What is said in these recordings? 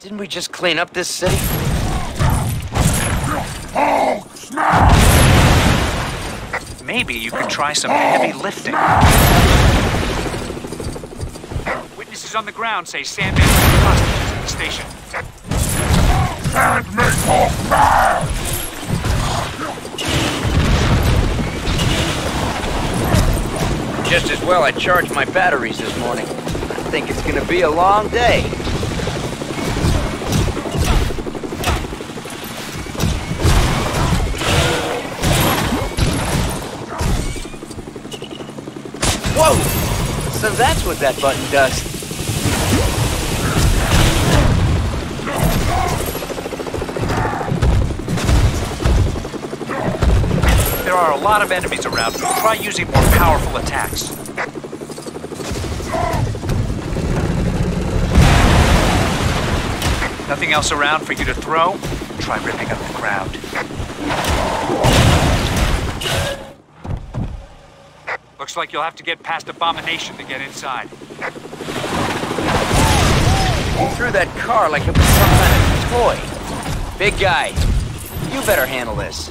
Didn't we just clean up this city? Maybe you could try some heavy lifting. Witnesses on the ground say Sandman took hostages at the station. Can't make talk bad! Just as well I charged my batteries this morning. I think it's gonna be a long day. So that's what that button does. There are a lot of enemies around. Try using more powerful attacks. Nothing else around for you to throw? Try ripping up the ground. Looks like you'll have to get past Abomination to get inside. He threw that car like it was some kind of toy. Big guy, you better handle this.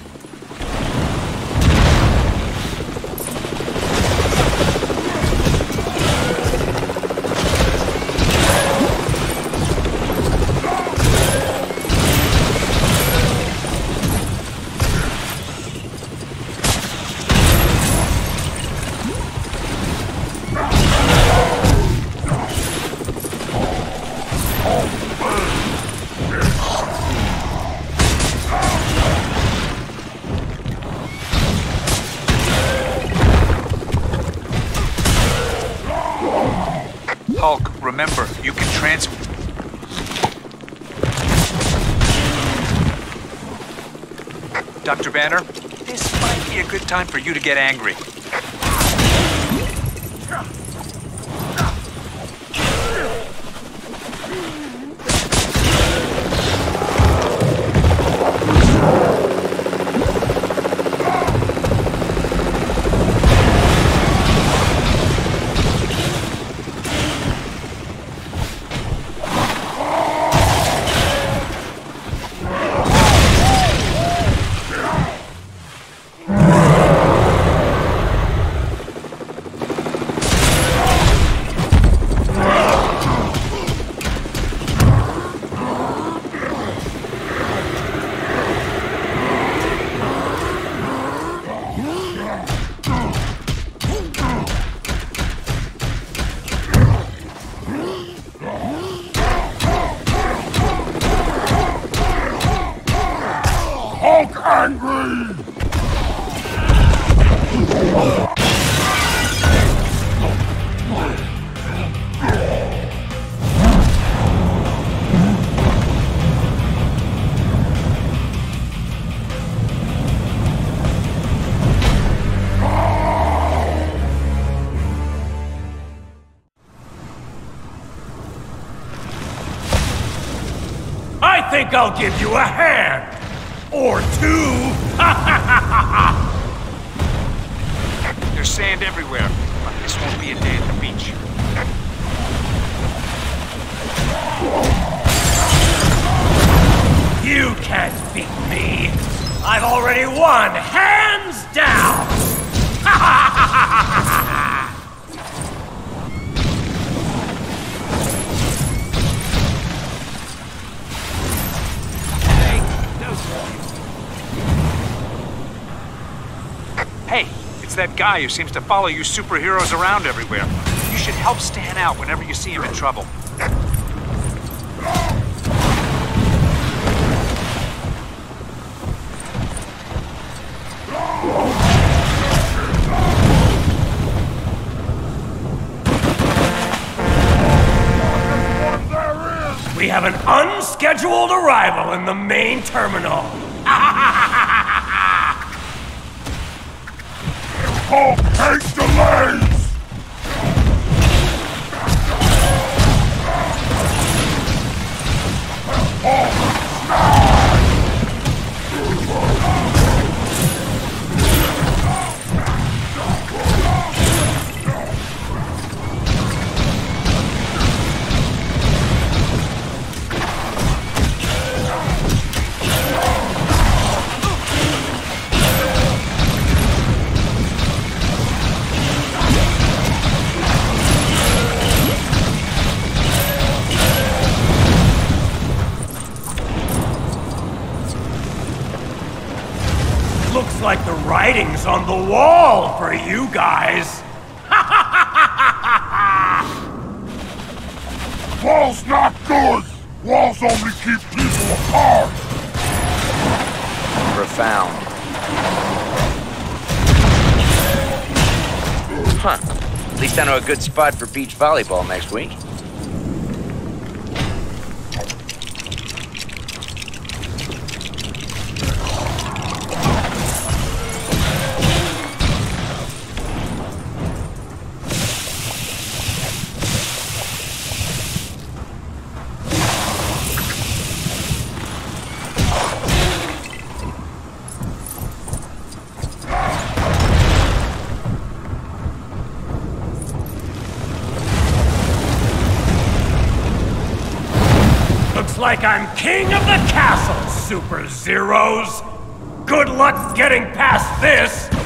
Dr. Banner, this might be a good time for you to get angry. Angry! I think I'll give you a hand! Or two! There's sand everywhere, but this won't be a day at the beach. You can't beat me! I've already won, hands down! Hey, it's that guy who seems to follow you superheroes around everywhere. You should help Stan out whenever you see him in trouble. We have an unscheduled arrival in the main terminal. Writing's on the wall for you guys. Walls not good! Walls only keep people apart! Profound. Huh. At least I know a good spot for beach volleyball next week. Like I'm king of the castle, Super Zeros. Good luck getting past this.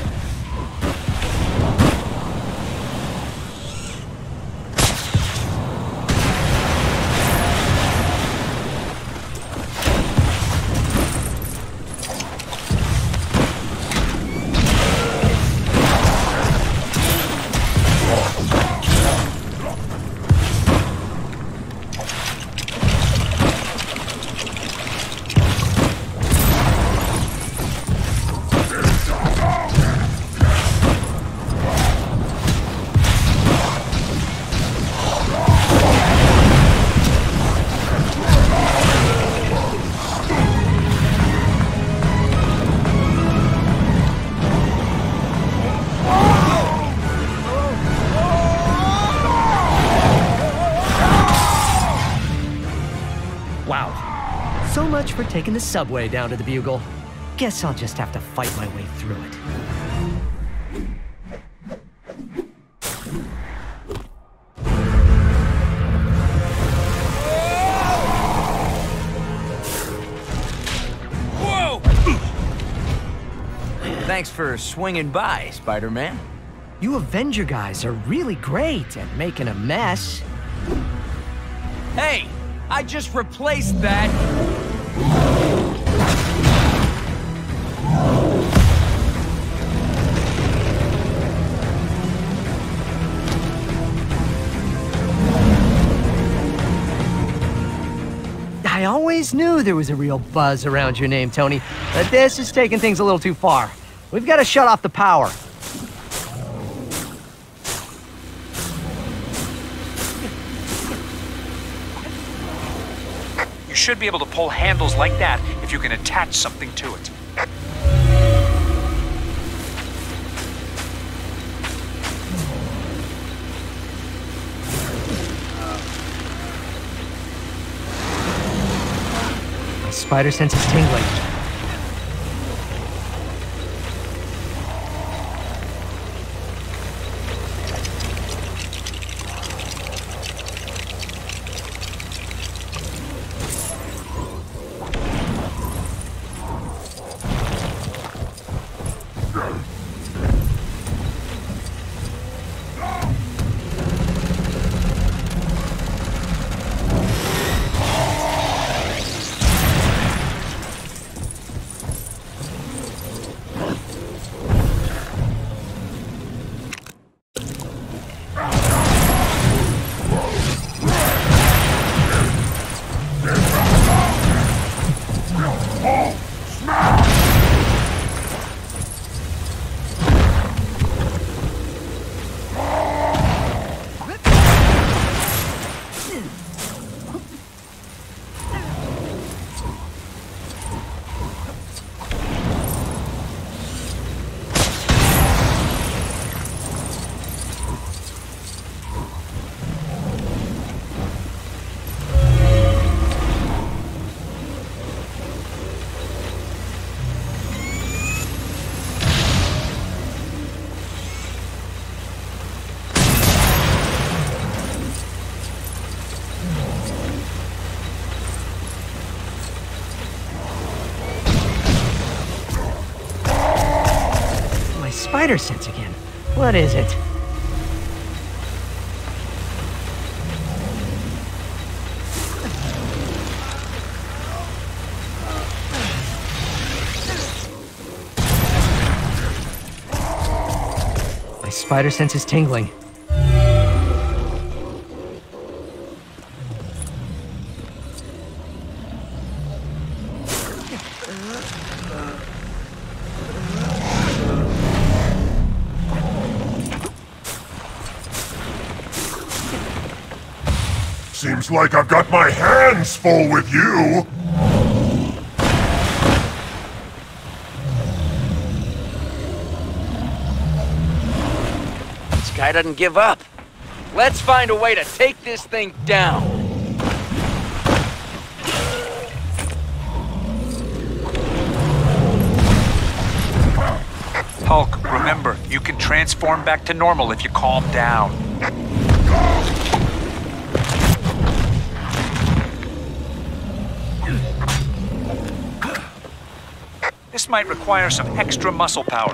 Much for taking the subway down to the Bugle. Guess I'll just have to fight my way through it. Whoa! Thanks for swinging by, Spider-Man. You Avenger guys are really great at making a mess. Hey, I just replaced that. I always knew there was a real buzz around your name, Tony, but this is taking things a little too far. We've got to shut off the power. You should be able to pull handles like that if you can attach something to it. Spider sense is tingling. spider sense again. What is it? My spider sense is tingling. Seems like I've got my hands full with you. This guy doesn't give up. Let's find a way to take this thing down. Hulk, remember, you can transform back to normal if you calm down. This might require some extra muscle power.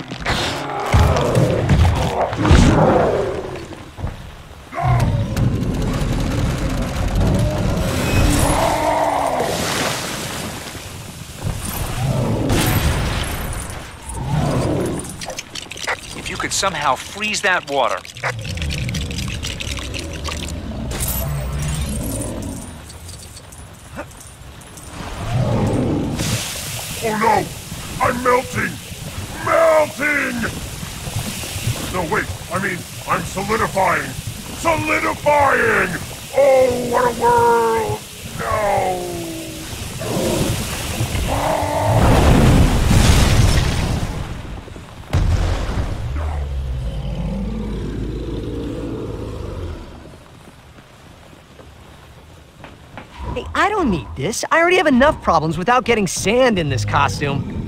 If you could somehow freeze that water, Oh no! I'm melting! Melting! No, wait, I mean, I'm solidifying! Solidifying! Oh, what a world! No! Hey, I don't need this. I already have enough problems without getting sand in this costume.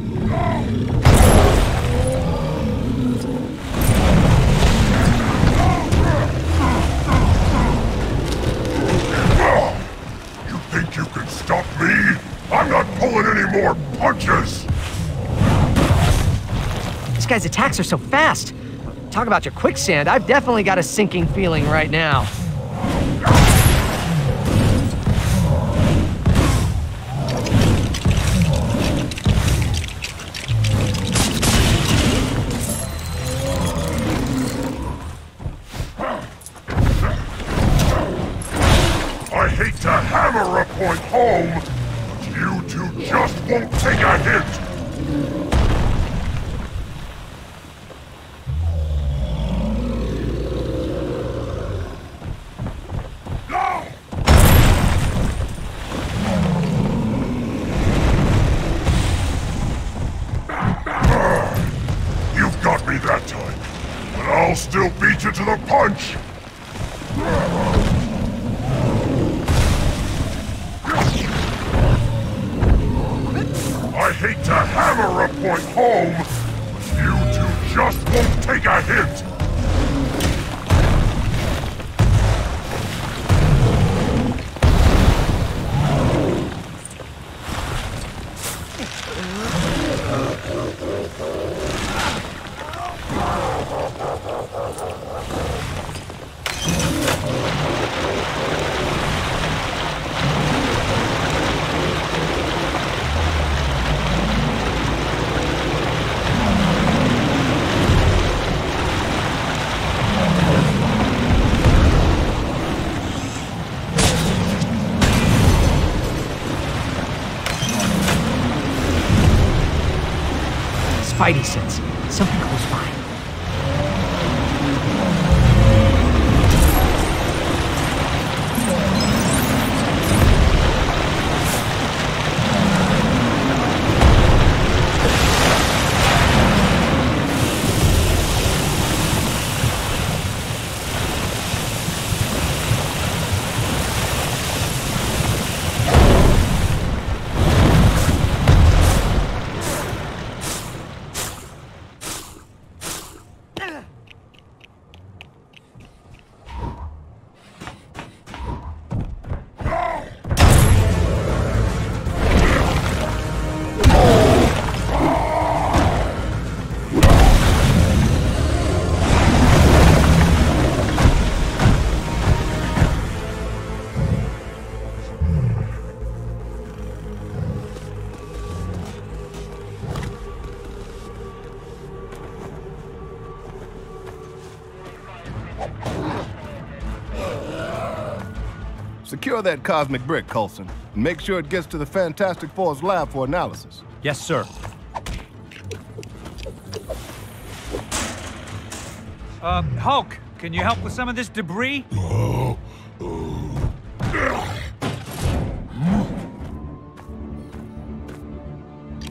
Guy's attacks are so fast. Talk about your quicksand. I've definitely got a sinking feeling right now. I hate to hammer a point home, but you two just won't take a hint! No! You've got me that time, but I'll still beat you to the punch! I hate to hammer a point home, but you two just won't take a hint! Spidey sense. Something close by. Secure that cosmic brick, Coulson. And make sure it gets to the Fantastic Four's lab for analysis. Yes, sir. Uh, Hulk, can you help with some of this debris?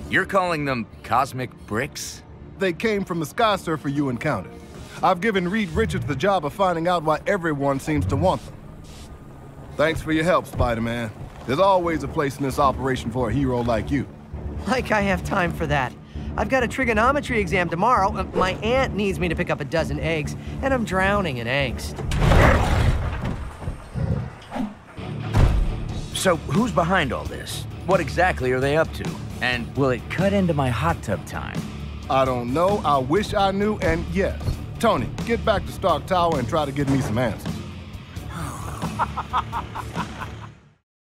You're calling them cosmic bricks? They came from the Sky Surfer you encountered. I've given Reed Richards the job of finding out why everyone seems to want them. Thanks for your help, Spider-Man. There's always a place in this operation for a hero like you. Like I have time for that. I've got a trigonometry exam tomorrow. Uh, My aunt needs me to pick up a dozen eggs, and I'm drowning in angst. So, who's behind all this? What exactly are they up to? And will it cut into my hot tub time? I don't know, I wish I knew, and yes. Tony, get back to Stark Tower and try to get me some answers ha ha ha